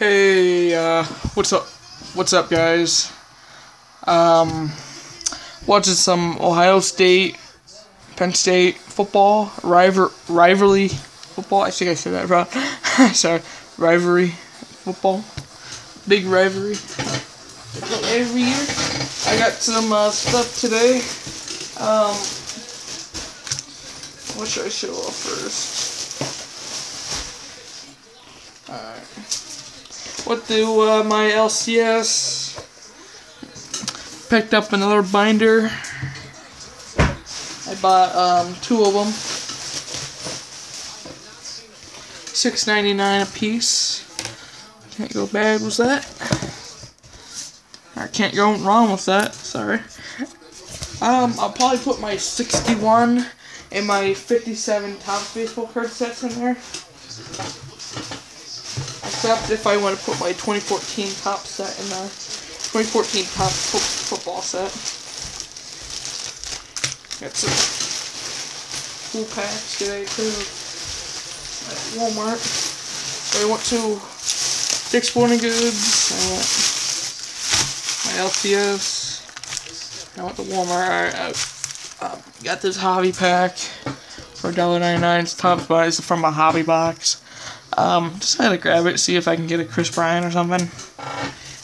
Hey, uh, what's up? What's up, guys? Um, watching some Ohio State, Penn State football rival rivalry football. I think I said that wrong. Sorry, rivalry football, big rivalry. Every year, I got some uh, stuff today. Um, what should I show off first? What do uh, my LCS? Picked up another binder. I bought um, two of them. Six ninety nine a piece. Can't go bad with that. I can't go wrong with that. Sorry. Um, I'll probably put my 61 and my 57 Topps baseball card sets in there. Except if I want to put my 2014 Topps set in there. 2014 Topps fo football set. Got some cool packs today too. At Walmart. I went to Dick's Sporting Goods. I went my LCS. I went to Walmart. I, I um, got this hobby pack for $1.99. It's Topps but it's from a hobby box. Um, decided to grab it, see if I can get a Kris Bryant or something.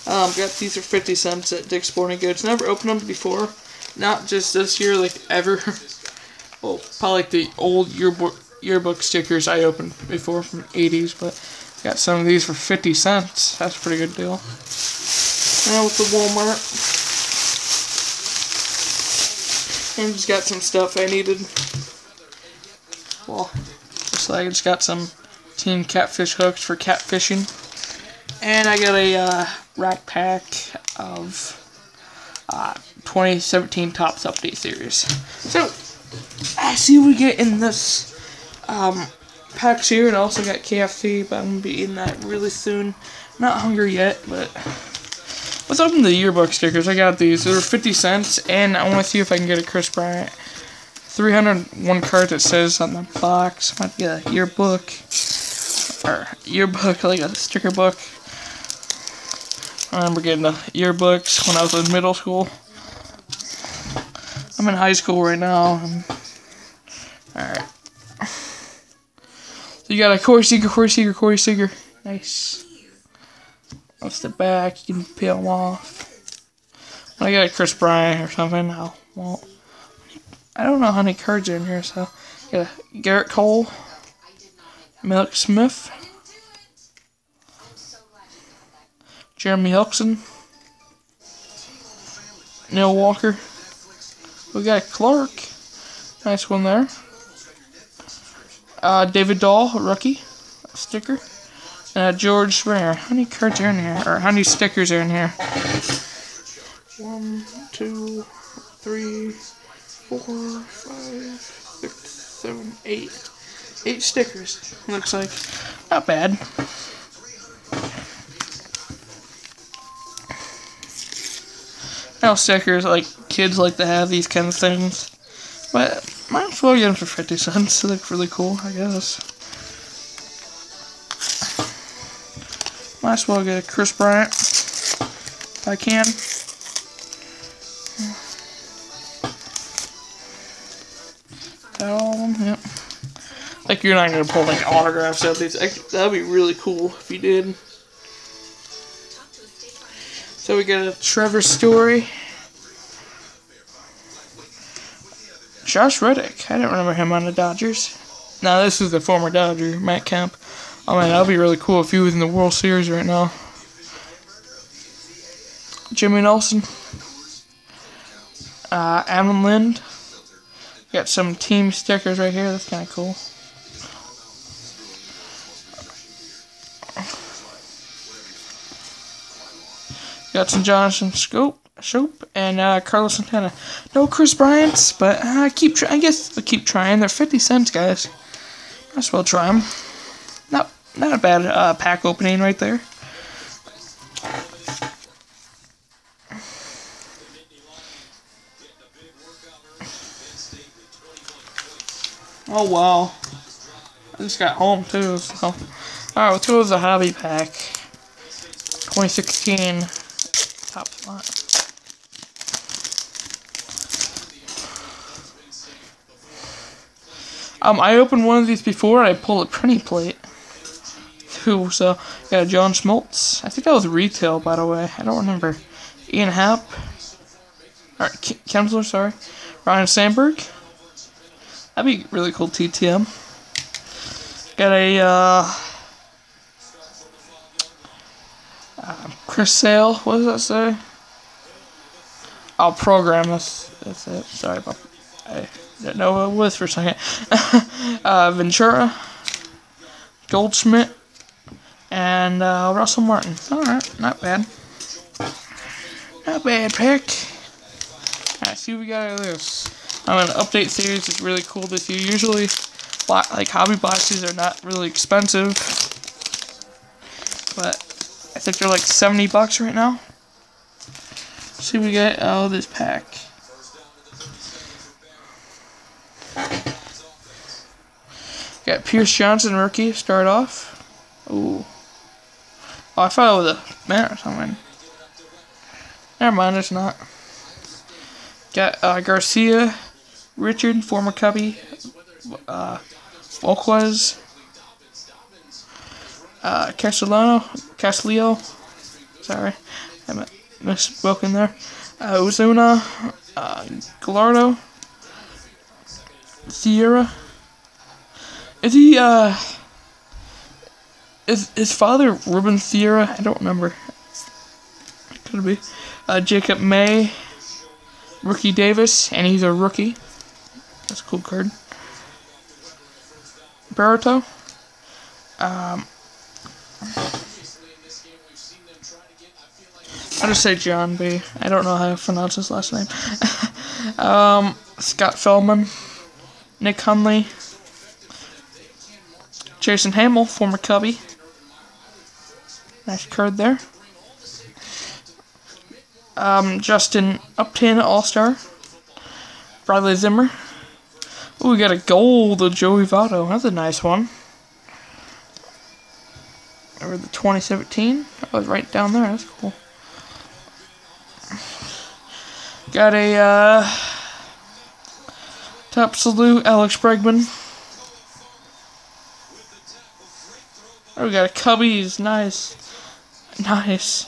Um, got these for 50 cents at Dick's Sporting Goods. Never opened them before. Not just this year, like ever. well, probably like the old yearbook, yearbook stickers I opened before from 80s, but got some of these for 50 cents. That's a pretty good deal. Now with the Walmart. And just got some stuff I needed. Well, just like I just got some Team Catfish hooks for catfishing. And I got a uh, rack pack of uh, 2017 Topps Update Series. So, I see what we get in this um, packs here. And also got KFC, but I'm to be eating that really soon. Not hungry yet, but... Let's open the yearbook stickers. I got these. They're 50 cents, and I want to see if I can get a Kris Bryant. 301 cards it says on the box. Might be a yearbook. Or yearbook, like a sticker book. I remember getting the yearbooks when I was in middle school. I'm in high school right now. Alright. So you got a Corey Seager, Corey Seager, Corey Seager. Nice. That's the back. You can peel them off. When I get a Kris Bryant or something, I'll, well, I don't know how many cards are in here, so. Got a Gerrit Cole. Mallex Smith. Jeremy Hellickson. Neil Walker. We got Clark. Nice one there. Uh, David Dahl, rookie. Sticker. Uh, George Springer. How many cards are in here? Or how many stickers are in here? One, two, three, four, five, six, seven, eight. Eight stickers. Looks like not bad. Now stickers, like kids like to have these kind of things. But might as well get them for 50 cents. They look really cool, I guess. Might as well get a Kris Bryant if I can. Like you're not gonna pull like autographs out of these. That'd be really cool if you did. So we got a Trevor Story. Josh Reddick. I don't remember him on the Dodgers. Now this is the former Dodger, Matt Kemp. Oh man, that'd be really cool if he was in the World Series right now. Jimmy Nelson. Uh, Adam Lind. Got some team stickers right here. That's kind of cool. Got some Jonathan Schoop, Schoop and uh, Carlos Santana. No Kris Bryant's, but I uh, keep. I guess I keep trying. They're fifty cents, guys. Might as well try them. Not not a bad uh, pack opening right there. Oh wow. I just got home too, so. Alright, well, two of the hobby pack. 2016 top spot. Um, I opened one of these before. I pulled a printing plate. Too, so yeah, John Schmaltz. I think that was retail, by the way. I don't remember. Ian Happ. Or Kemsler, sorry. Ryne Sandberg. That'd be really cool TTM. Got a uh, uh, Chris Sale. What does that say? I'll program this. That's it. Sorry about. I didn't know what it was for a second. uh, Ventura, Goldschmidt, and uh, Russell Martin. All right, not bad. Not bad pick. Alright, see what we got out of this. I'm an update series is really cool this year. Usually, like hobby boxes are not really expensive, but I think they're like 70 bucks right now. See what we get out of this pack. Got Pierce Johnson rookie start off. Ooh. Oh, I thought it was a man or something. Never mind, it's not. Got uh, Garcia, Richard, former Cubby, uh, Volquez, uh, Castellano, Castillo, sorry, I misspoken there, uh, Ozuna, uh, Gallardo, Sierra, is he, uh, is his father Ruben Sierra? I don't remember. Could be. Uh, Jacob May, Rookie Davis, and he's a rookie. That's a cool card. Baruto. Um, I'll just say John B. I don't know how to pronounce his last name. um, Scott Feldman, Nick Hundley, Jason Hammel, former Cubby. Nice card there. Um, Justin Upton, All Star. Bradley Zimmer. Oh, we got a gold of Joey Votto. That's a nice one. Over the 2017. That was right down there. That's cool. Got a uh, Topps salute, Alex Bregman. Oh, we got a Cubbies. Nice. Nice.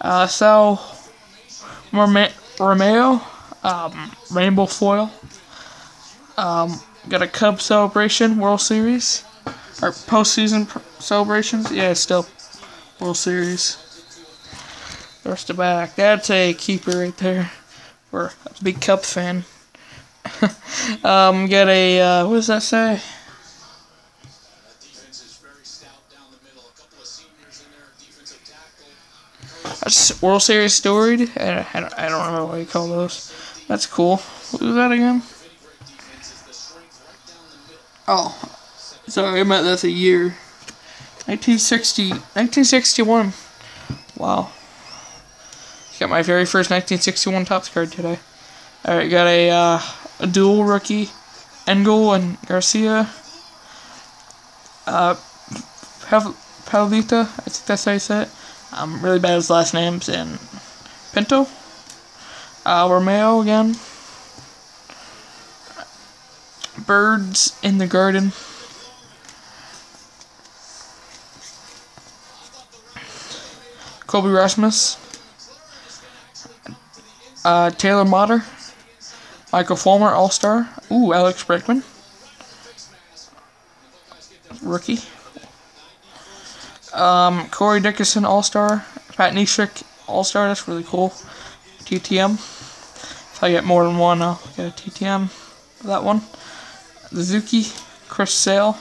Uh, Sal Romeo, um, Rainbow Foil. Um, got a Cub celebration, World Series. Or postseason celebrations. Yeah, still World Series. First to back. That's a keeper right there. For a big Cub fan. um, got a, uh, what does that say? World Series storied. I, don't, I don't know what you call those. That's cool. What was that again? Oh, sorry, I meant that's a year. 1960, 1961. Wow. Got my very first 1961 Topps card today. Alright, got a, uh, a dual rookie. Engel and Garcia. Uh, Pavlita, I think that's how you say it. I'm really bad at his last names. And Pinto. Uh, Romeo again. Birds in the garden. Colby Rasmus. Uh, Taylor Motter. Michael Fulmer, All Star. Ooh, Alex Bregman. Rookie. Um, Corey Dickerson, All Star. Pat Neshek, All Star. That's really cool. TTM. If I get more than one, I'll get a TTM for that one. Suzuki, Chris Sale.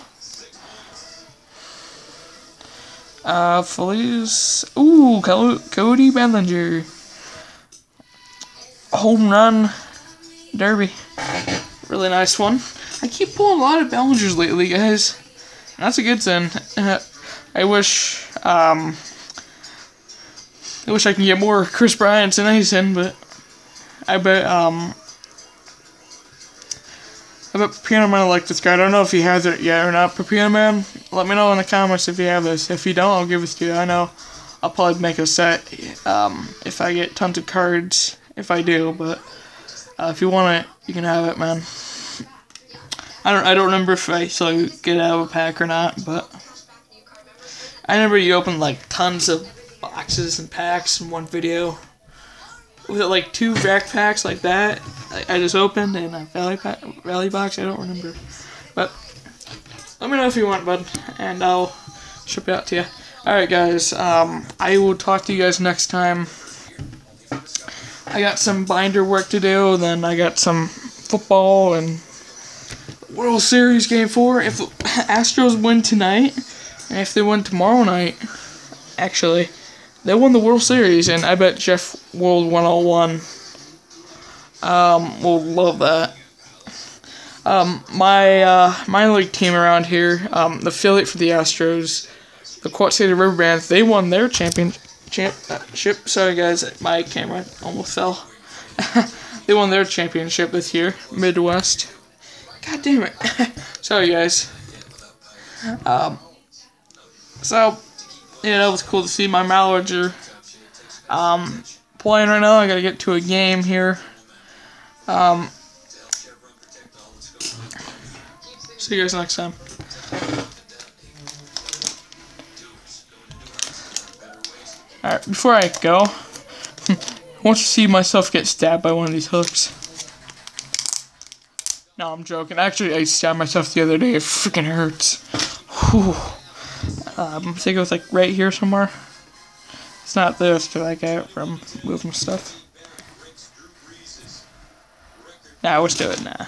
Uh, Feliz. Ooh, Cody Bellinger. Home run derby. Really nice one. I keep pulling a lot of Bellingers lately, guys. That's a good thing. I wish, um, I wish I can get more Kris Bryant and Asen, but I bet, um, I bet Piano Man like this guy. I don't know if he has it yet or not. But Piano Man, let me know in the comments if you have this. If you don't, I'll give it to you. I know I'll probably make a set um, if I get tons of cards. If I do, but uh, if you want it, you can have it, man. I don't I don't remember if I still get out of a pack or not, but I remember you opened like tons of boxes and packs in one video. Was it like two backpacks like that? I, I just opened and a valley pack, valley box. I don't remember, but let me know if you want, bud, and I'll ship it out to you. Alright, guys, um, I will talk to you guys next time. I got some binder work to do, then I got some football and World Series Game 4. If Astros win tonight, and if they win tomorrow night, actually, they won the World Series, and I bet Jeff World 101 um, will love that. Um, my uh, minor league team around here, um, the affiliate for the Astros, the Quad City River Bandits, they won their championship. Sorry, guys, my camera almost fell. they won their championship this year, Midwest. God damn it. Sorry, guys. Um, so, yeah, that was cool to see. My Mallards are um, playing right now. I gotta get to a game here. Um, see you guys next time. Alright, before I go, I want to see myself get stabbed by one of these hooks. No, I'm joking. Actually, I stabbed myself the other day. It freaking hurts. Whew. Um, I'm thinking it was like right here somewhere. It's not this, because I got it from moving stuff. Nah, let's do it now.